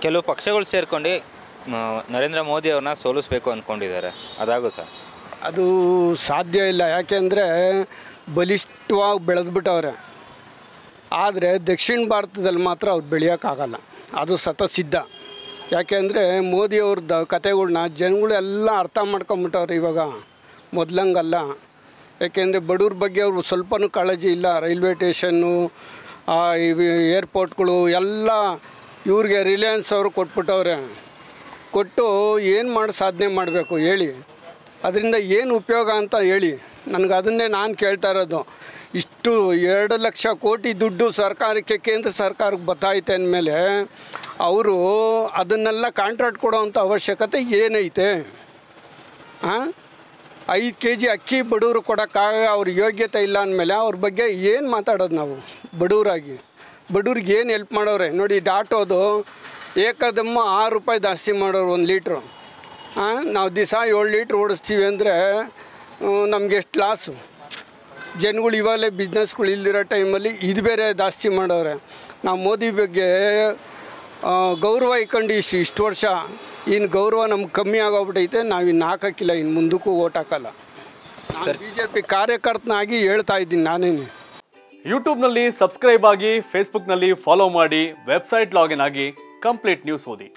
ಕೆಲವು ಪಕ್ಷಗಳು ಸೇರ್ಕೊಂಡು ನರೇಂದ್ರ ಮೋದಿ ಅವ್ರನ್ನ ಸೋಲಿಸ್ಬೇಕು ಅಂದ್ಕೊಂಡಿದ್ದಾರೆ ಅದಾಗೂ ಸರ್? ಅದು ಸಾಧ್ಯ ಇಲ್ಲ. ಯಾಕೆಂದರೆ ಬಲಿಷ್ಠವಾಗಿ ಬೆಳೆದ್ಬಿಟ್ಟವ್ರೆ. ಆದರೆ ದಕ್ಷಿಣ ಭಾರತದಲ್ಲಿ ಮಾತ್ರ ಅವ್ರು ಬೆಳೆಯೋಕ್ಕಾಗಲ್ಲ. ಅದು ಸತಸಿದ್ಧ ಯಾಕೆಂದರೆ ಮೋದಿಯವ್ರದ್ದು ಕತೆಗಳ್ನ ಜನಗಳು ಎಲ್ಲ ಅರ್ಥ ಮಾಡ್ಕೊಂಬಿಟ್ಟವ್ರೆ ಇವಾಗ. ಮೊದಲಂಗಲ್ಲ. ಯಾಕೆಂದರೆ ಬಡವ್ರ ಬಗ್ಗೆ ಅವರು ಸ್ವಲ್ಪನೂ ಕಾಳಜಿ ಇಲ್ಲ. ರೈಲ್ವೆ ಸ್ಟೇಷನ್ನು ಏರ್ಪೋರ್ಟ್ಗಳು ಎಲ್ಲ ಇವ್ರಿಗೆ ರಿಲಯನ್ಸ್ ಅವರು ಕೊಟ್ಬಿಟ್ಟವ್ರೆ. ಕೊಟ್ಟು ಏನು ಮಾಡಿ ಸಾಧನೆ ಮಾಡಬೇಕು ಹೇಳಿ. ಅದರಿಂದ ಏನು ಉಪಯೋಗ ಅಂತ ಹೇಳಿ. ನನಗೆ ಅದನ್ನೇ ನಾನು ಕೇಳ್ತಾ ಇರೋದು. ಇಷ್ಟು ಎರಡು ಲಕ್ಷ ಕೋಟಿ ದುಡ್ಡು ಸರ್ಕಾರಕ್ಕೆ, ಕೇಂದ್ರ ಸರ್ಕಾರಕ್ಕೆ ಬತ್ತಾಯಿತೆ ಅಂದಮೇಲೆ ಅವರು ಅದನ್ನೆಲ್ಲ ಕಾಂಟ್ರಾಕ್ಟ್ ಕೊಡೋವಂಥ ಅವಶ್ಯಕತೆ ಏನೈತೆ? ಹಾಂ ಐದು ಕೆ ಜಿ ಅಕ್ಕಿ ಬಡವರು ಕೊಡೋಕ್ಕಾಗ ಅವ್ರ ಯೋಗ್ಯತೆ ಇಲ್ಲ ಅಂದಮೇಲೆ ಅವ್ರ ಬಗ್ಗೆ ಏನು ಮಾತಾಡೋದು ನಾವು ಬಡವರಾಗಿ ಬಡವ್ರಿಗೆ ಏನು ಹೆಲ್ಪ್ ಮಾಡೋರೆ? ನೋಡಿ ಡಾಟೋದು ಏಕದಮ್ಮ ಆರು ರೂಪಾಯಿ ಜಾಸ್ತಿ ಮಾಡೋರು ಒಂದು ಲೀಟ್ರು. ನಾವು ದಿವಸ ಏಳು ಲೀಟ್ರ್ ಓಡಿಸ್ತೀವಿ ಅಂದರೆ ನಮ್ಗೆ ಎಷ್ಟು ಲಾಸು ಜನಗಳು ಇವಾಗಲೇ ಬಿಸ್ನೆಸ್ಗಳು ಇಲ್ದಿರೋ ಟೈಮಲ್ಲಿ ಇದು ಬೇರೆ ಜಾಸ್ತಿ ಮಾಡೋರೆ. ನಾವು ಮೋದಿ ಬಗ್ಗೆ ಗೌರವ ಇಕ್ಕಂಡು ಇಷ್ಟು ಇಷ್ಟು ವರ್ಷ ಇನ್ನು ಗೌರವ ನಮ್ಗೆ ಕಮ್ಮಿ ಆಗೋಗ್ಬಿಟ್ಟೈತೆ ನಾವು ಇನ್ನು ಹಾಕೋಕ್ಕಿಲ್ಲ ಇನ್ನು ಮುಂದಕ್ಕೂ ಓಟ್ ಹಾಕಲ್ಲ. ಬಿ ಜೆ ಪಿ ಕಾರ್ಯಕರ್ತನಾಗಿ ಹೇಳ್ತಾ ಇದ್ದೀನಿ ನಾನೇನೆ. ಯೂಟ್ಯೂಬ್ನಲ್ಲಿ ಸಬ್ಸ್ಕ್ರೈಬ್ ಆಗಿ ಫೇಸ್ಬುಕ್ನಲ್ಲಿ ಫಾಲೋ ಮಾಡಿ ವೆಬ್ಸೈಟ್ ಲಾಗಿನ್ ಆಗಿ ಕಂಪ್ಲೀಟ್ ನ್ಯೂಸ್ ಓದಿ.